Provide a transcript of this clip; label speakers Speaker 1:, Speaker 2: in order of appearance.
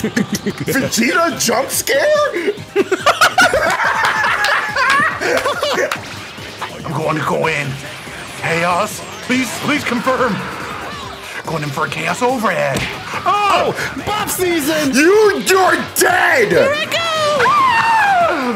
Speaker 1: Vegeta jump scare?
Speaker 2: I'm going to go in. Chaos, please, please confirm. Going in for a chaos overhead. Oh,
Speaker 3: Buff season!
Speaker 1: You, you're dead!